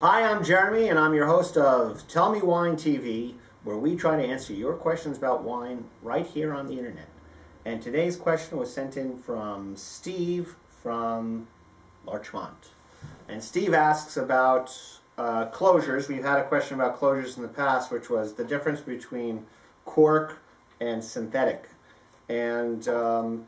Hi, I'm Jeremy, and I'm your host of Tell Me Wine TV, where we try to answer your questions about wine right here on the internet. And today's question was sent in from Steve from Larchmont. And Steve asks about uh, closures. We've had a question about closures in the past, which was the difference between cork and synthetic. And um,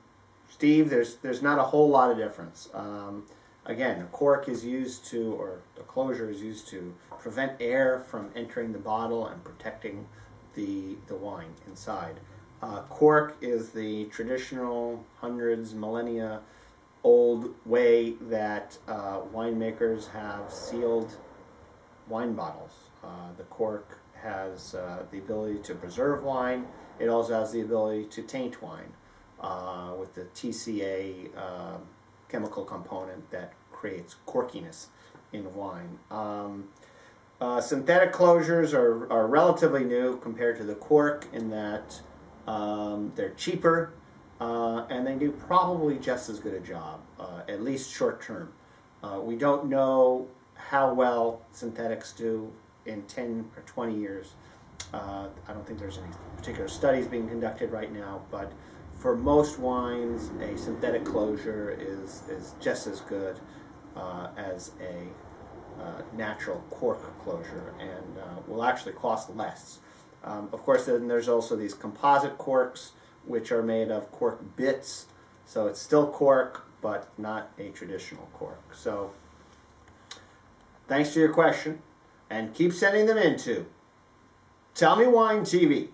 Steve, there's there's not a whole lot of difference. Um, Again, a cork is used to, or a closure is used to prevent air from entering the bottle and protecting the, the wine inside. Uh, cork is the traditional hundreds, millennia old way that uh, winemakers have sealed wine bottles. Uh, the cork has uh, the ability to preserve wine. It also has the ability to taint wine uh, with the TCA um, chemical component that creates corkiness in wine. Um, uh, synthetic closures are, are relatively new compared to the cork in that um, they're cheaper uh, and they do probably just as good a job, uh, at least short term. Uh, we don't know how well synthetics do in 10 or 20 years. Uh, I don't think there's any particular studies being conducted right now, but for most wines, a synthetic closure is, is just as good uh, as a uh, natural cork closure and uh, will actually cost less. Um, of course, then there's also these composite corks, which are made of cork bits, so it's still cork, but not a traditional cork. So, thanks for your question, and keep sending them in to Tell Me Wine TV.